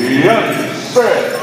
Yes, sir.